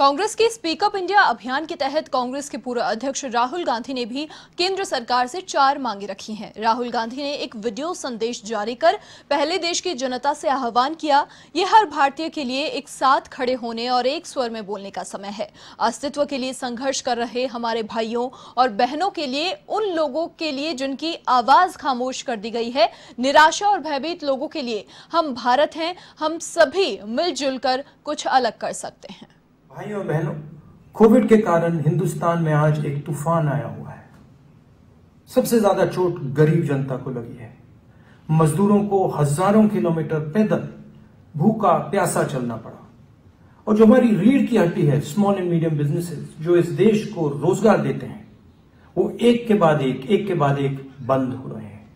कांग्रेस के speak up India अभियान के तहत कांग्रेस के पूर्व अध्यक्ष राहुल गांधी ने भी केंद्र सरकार से चार मांगे रखी हैं। राहुल गांधी ने एक वीडियो संदेश जारी कर पहले देश की जनता से आह्वान किया, ये हर भारतीय के लिए एक साथ खड़े होने और एक स्वर में बोलने का समय है। अस्तित्व के लिए संघर्ष कर रहे हमारे भाइयों और बहनों के लिए, उन लोगों के लिए जिनकी आवाज़ खामोश कर दी गई है। निराशा और भयभीत लोगों के लिए हम भारत हैं। हम सभी मिलजुल कर कुछ अलग कर सकते हैं। भाइयों और बहनों, कोविड के कारण हिंदुस्तान में आज एक तूफ़ान आया हुआ है। सबसे ज़्यादा चोट गरीब जनता को लगी है। मजदूरों को हज़ारों किलोमीटर पैदल भूखा प्यासा चलना पड़ा। और जो हमारी रीढ़ की हड्डी है स्मॉल एंड मीडियम बिजनेसेस जो इस देश को रोज़गार देते हैं, वो एक के बाद एक एक के बाद एक बंद हो रहे हैं।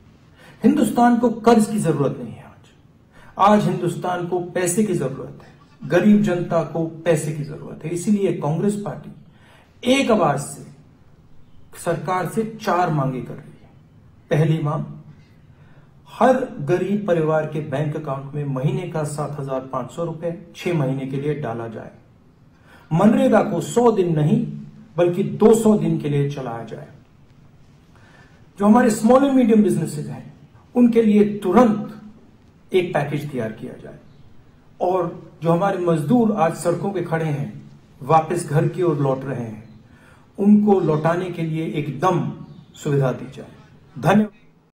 हिंदुस्तान को कर्ज की ज़रूरत नहीं है आज। आज हिंदुस्तान को पैसे की ज़रूरत है। गरीब जनता को पैसे की ज़रूरत है। इसीलिए कांग्रेस पार्टी एक आवाज़ से सरकार से चार मांगे कर रही है। पहली मांग, हर गरीब परिवार के बैंक अकाउंट में महीने का सात हज़ार पाँच सौ रुपए छह महीने के लिए डाला जाए। मनरेगा को सौ दिन नहीं, बल्कि दो सौ दिन के लिए चलाया जाए। जो हमारे स्मॉल एंड मीडियम बिजनेसेस हैं, उनके लिए तुरंत एक पैकेज तैयार किया जाए। और जो हमारे मजदूर आज सड़कों पे खड़े हैं, वापस घर की ओर लौट रहे हैं, उनको लौटाने के लिए एकदम सुविधा दी जाए। धन्यवाद।